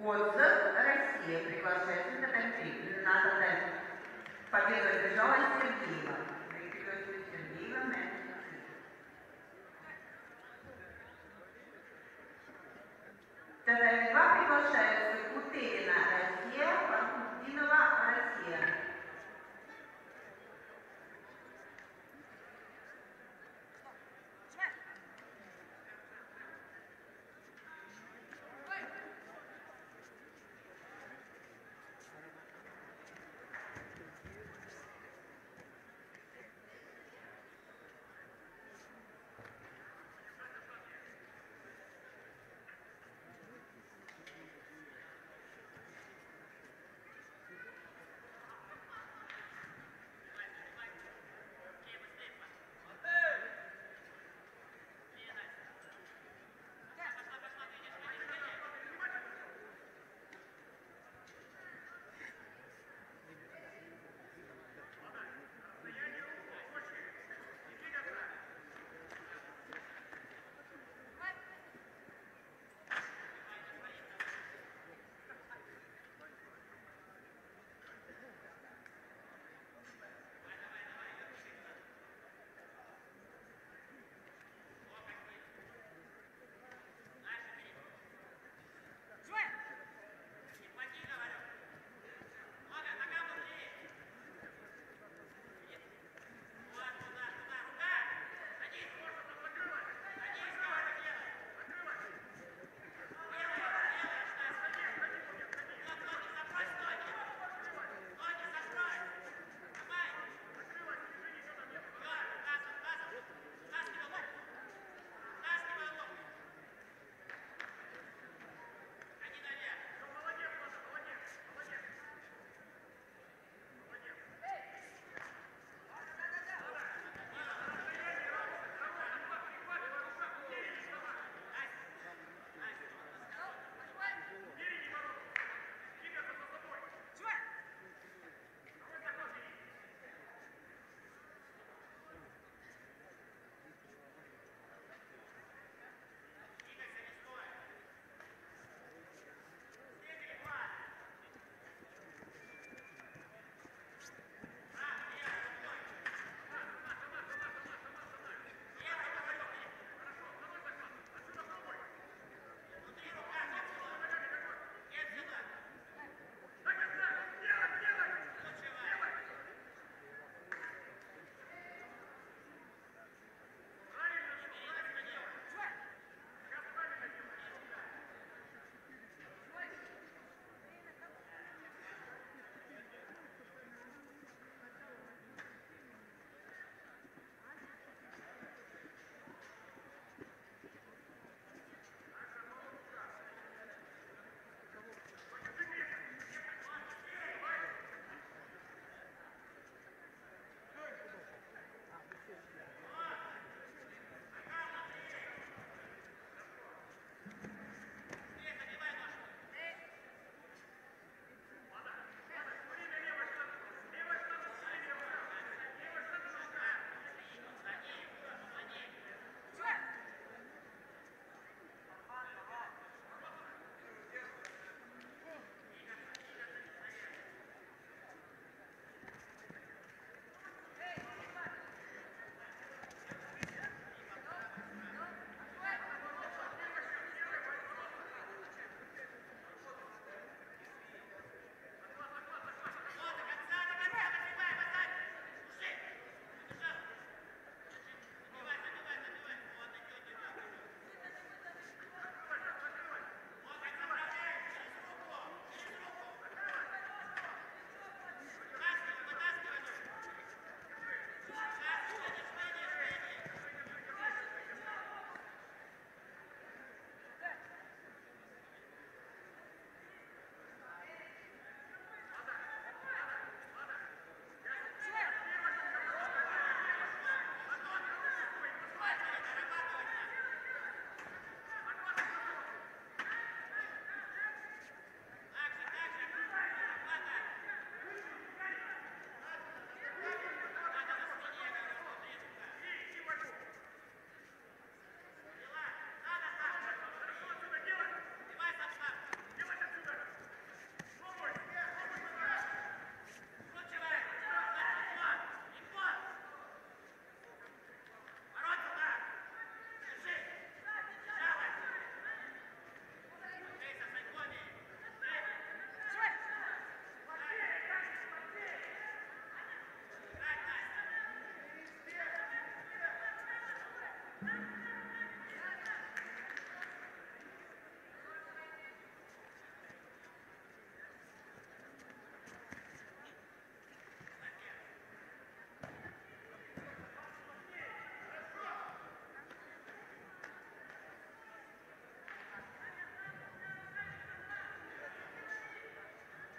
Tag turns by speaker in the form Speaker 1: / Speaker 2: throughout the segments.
Speaker 1: Отзыв «Россия приглашается на конфликт». На Победа сбежала Сергеева.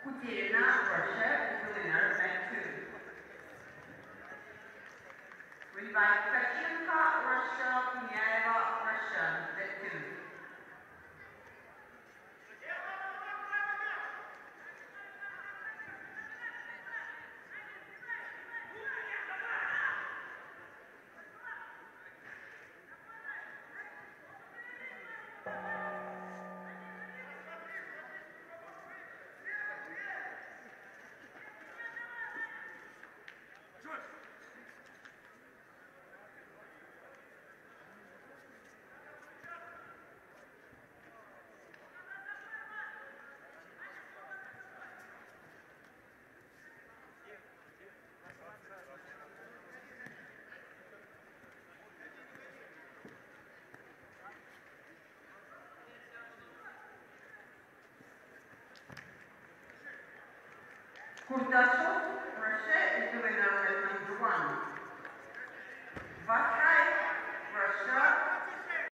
Speaker 1: Katerina, Russia is the winner, two. We invite Kachinka, Russia, Kunyeva, Russia, met two. Und das